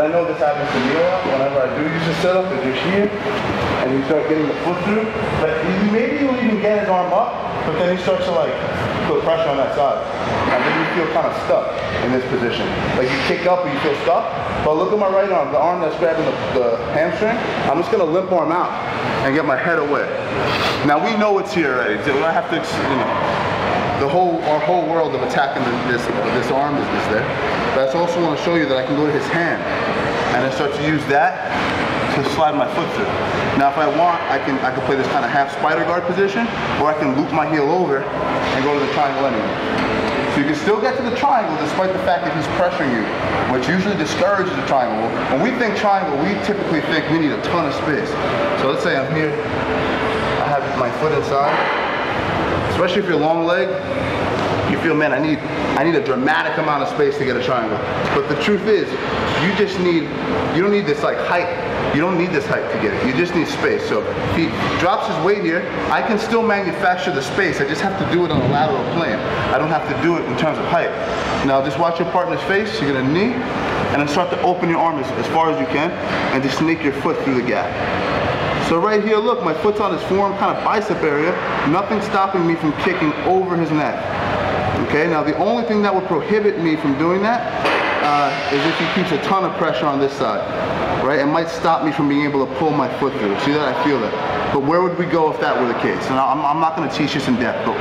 I know this happens to me a lot whenever I do use a setup, is you're here and you start getting the foot through. But maybe you'll even get his arm up, but then he starts to like put pressure on that side. And then you feel kind of stuck in this position. Like you kick up and you feel stuck. But look at my right arm, the arm that's grabbing the, the hamstring. I'm just gonna limp arm out and get my head away. Now we know it's here already. Do I have to, you know, the whole our whole world of attacking this this arm is, is there. But I also want to show you that I can go to his hand and I start to use that to slide my foot through. Now if I want, I can I can play this kind of half spider guard position, or I can loop my heel over and go to the triangle anyway. So you can still get to the triangle despite the fact that he's pressuring you, which usually discourages the triangle. When we think triangle, we typically think we need a ton of space. So let's say I'm here, I have my foot inside, especially if you're long leg, you feel, man, I need, I need a dramatic amount of space to get a triangle. But the truth is, you just need, you don't need this like height. You don't need this height to get it. You just need space. So if he drops his weight here, I can still manufacture the space. I just have to do it on a lateral plane. I don't have to do it in terms of height. Now just watch your partner's face. You're gonna knee, and then start to open your arm as, as far as you can, and just snake your foot through the gap. So right here, look, my foot's on his forearm, kind of bicep area. Nothing stopping me from kicking over his neck. Okay, now the only thing that would prohibit me from doing that uh, is if he keeps a ton of pressure on this side, right? It might stop me from being able to pull my foot through. See that? I feel that. But where would we go if that were the case? And I'm, I'm not going to teach this in depth, but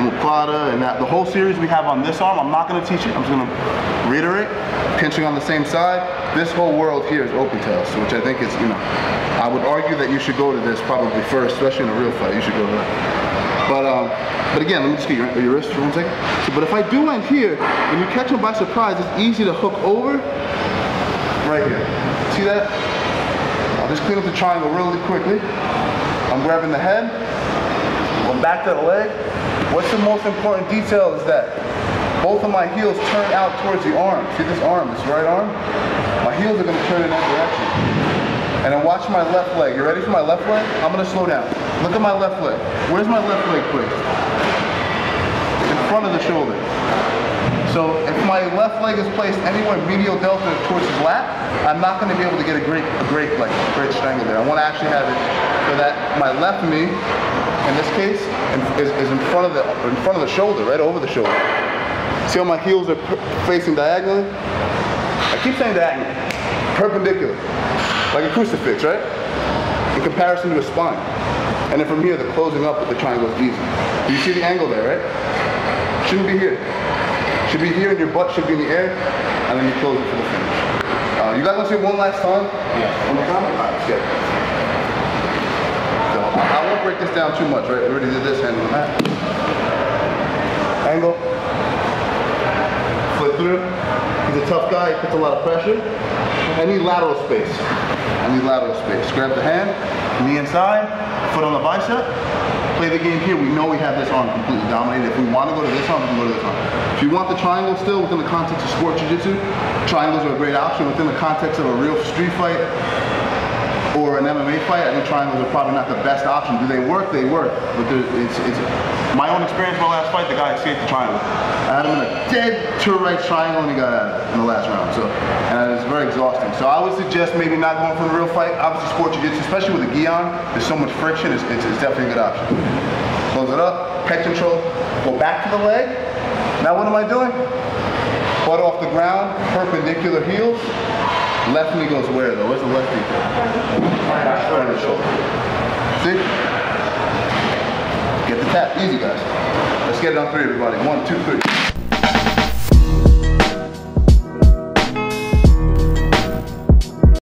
omoplata and that, the whole series we have on this arm, I'm not going to teach it. I'm just going to reiterate, pinching on the same side. This whole world here is open tails, which I think is, you know, I would argue that you should go to this probably first, especially in a real fight. You should go to that. But um, but again, let me just get your, your wrist for one second. So, but if I do end here, and you catch him by surprise, it's easy to hook over right here. See that? I'll just clean up the triangle really quickly. I'm grabbing the head, going back to the leg. What's the most important detail is that both of my heels turn out towards the arm. See this arm, this right arm? My heels are gonna turn in that direction. And then watch my left leg. You ready for my left leg? I'm gonna slow down. Look at my left leg. Where's my left leg placed? In front of the shoulder. So if my left leg is placed anywhere medial delta towards his lap, I'm not going to be able to get a great, a great, like, great strangle there. I want to actually have it so that my left knee, in this case, is, is in front of the in front of the shoulder, right over the shoulder. See how my heels are facing diagonally? I keep saying diagonal, perpendicular, like a crucifix, right? In comparison to a spine. And then from here, the closing up with the triangle is easy. Do You see the angle there, right? Shouldn't be here. Should be here and your butt should be in the air, and then you close it for the finish. Uh, you guys want to see it one last time? Yeah. One more time? All right, let's get it. So, I won't break this down too much, right? We already did this hand on that. Angle. Flip through. He's a tough guy, he puts a lot of pressure. I need lateral space. I need lateral space. Grab the hand, knee inside, foot on the bicep. Play the game here. We know we have this arm completely dominated. If we want to go to this arm, we can go to this arm. If you want the triangle still within the context of sport jiu-jitsu, triangles are a great option. Within the context of a real street fight, or an MMA fight, I think triangles are probably not the best option. Do they work? They work. But it's, it's my own experience. My last fight, the guy escaped the triangle. I had him in a dead to right triangle, and he got out in the last round. So, and it's very exhausting. So I would suggest maybe not going for the real fight. Obviously, sport jiu-jitsu, especially with a gi on, there's so much friction. It's, it's, it's definitely a good option. Close it up, head control, go back to the leg. Now what am I doing? Butt off the ground, perpendicular heels. Left knee goes where though? Where's the left knee? Front of the shoulder. See? Get the tap. Easy guys. Let's get it on three everybody. One, two, three.